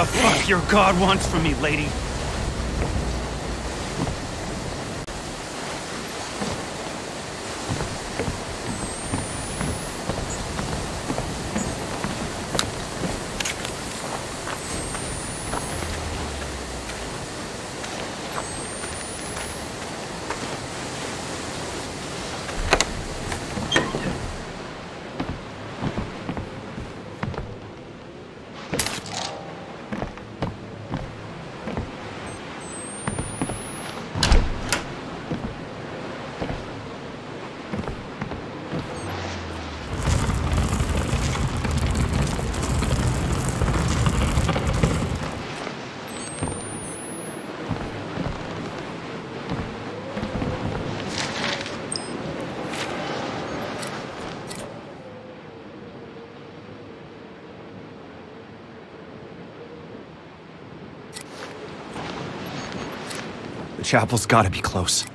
the fuck your god wants from me, lady. The chapel's gotta be close.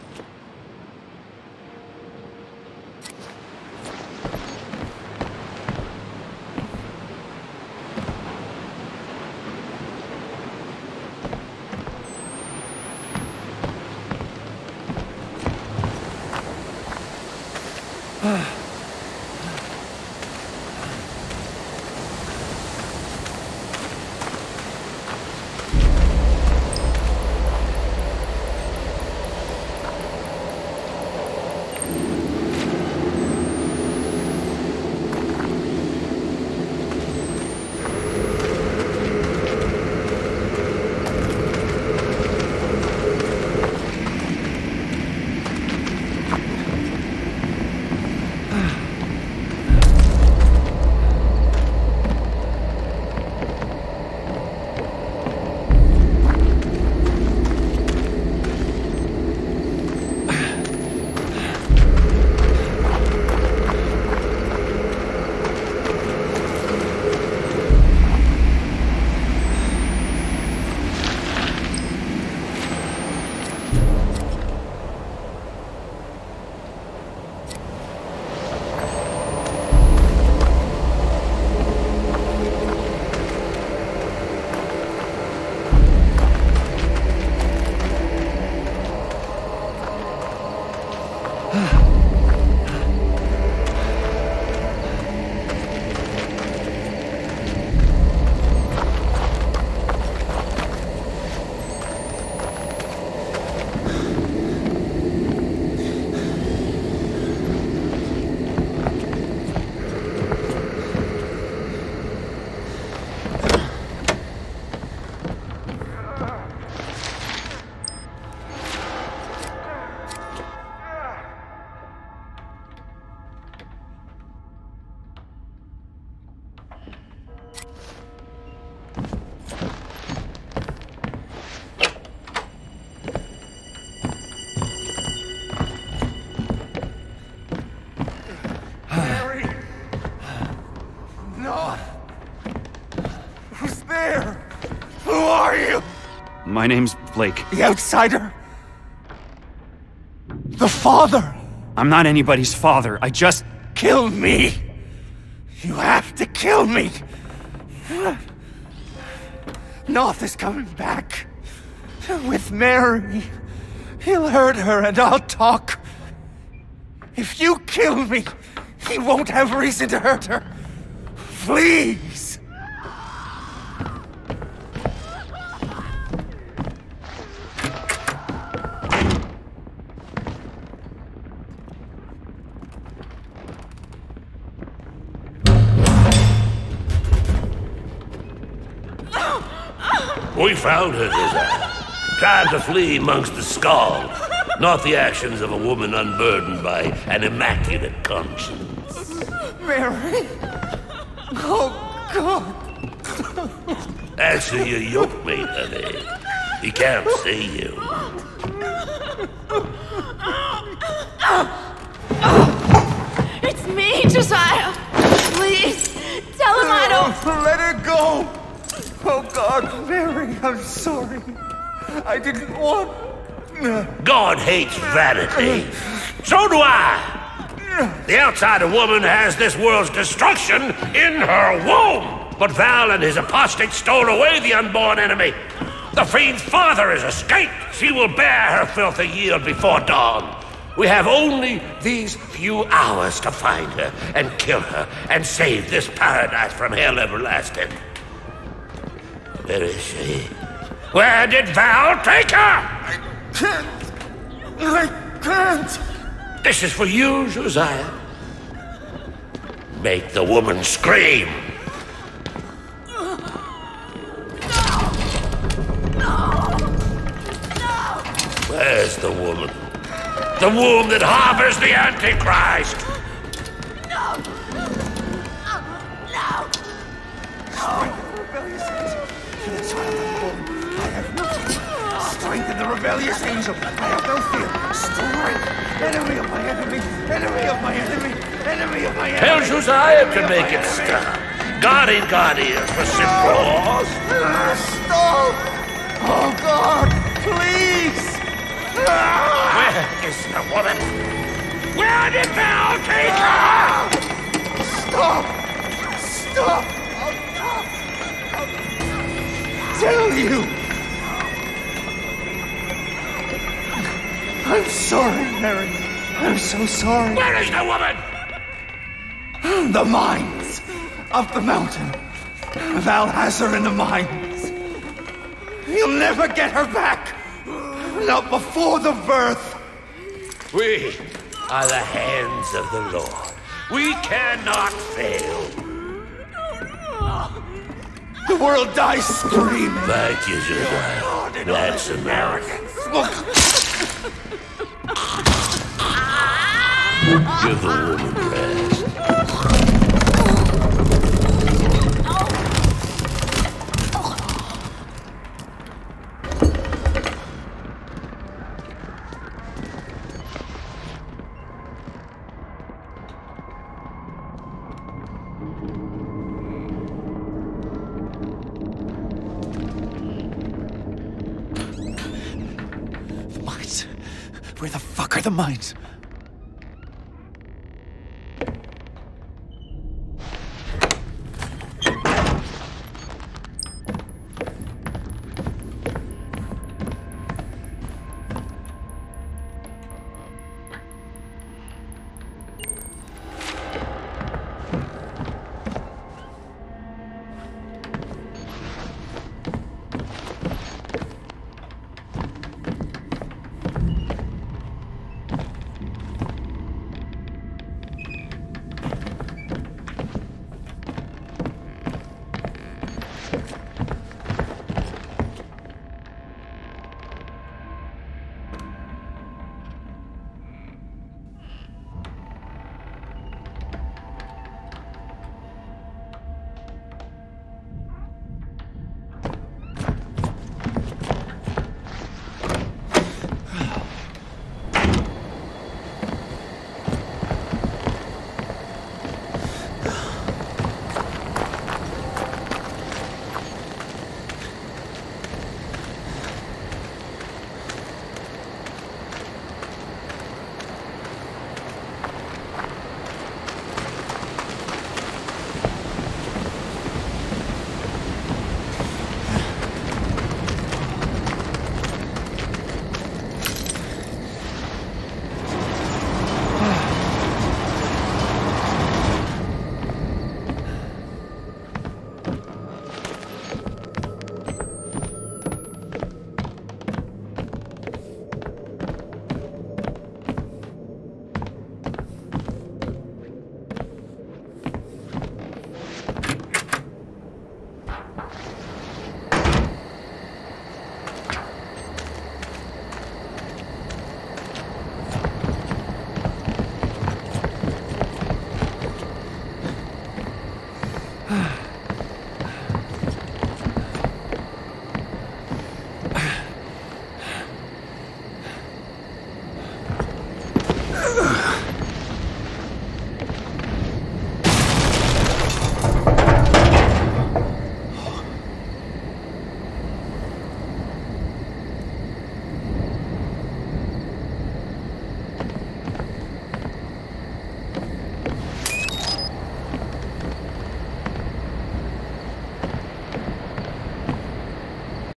My name's Blake. The outsider? The father? I'm not anybody's father. I just. Kill me! You have to kill me! Knoth is coming back. With Mary. He'll hurt her and I'll talk. If you kill me, he won't have reason to hurt her. Please! We found her, Josiah. Trying to flee amongst the skulls. Not the actions of a woman unburdened by an immaculate conscience. Mary! Oh, God! Answer your yoke mate, honey. He can't see you. I'm sorry. I didn't want... God hates vanity. So do I. The outsider woman has this world's destruction in her womb. But Val and his apostates stole away the unborn enemy. The fiend's father has escaped. She will bear her filthy yield before dawn. We have only these few hours to find her and kill her and save this paradise from hell everlasting. Where is she? Where did Val take her? I can't... I can't... This is for you, Josiah. Make the woman scream. No! No! No! Where's the woman? The womb that harbors the Antichrist! Strengthen the rebellious angel. I have no fear. Strength. Enemy of my enemy. Enemy of my enemy. Enemy of my enemy. Tell Josiah Enemy to make it stop. God ain't got ears for simple laws. Stop! Oh, God! Please! Where is the woman? Where did Val take her? Stop! Stop! I'll tell you! I'm sorry, Mary. I'm so sorry. Where is the woman? The mines of the mountain. Val has her in the mines. You'll never get her back. Not before the birth. We are the hands of the Lord. We cannot fail. The world dies screaming. Thank you, Josiah. That's American. Give the woman rest. Where the fuck are the mines? Ugh.